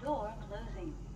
Door closing.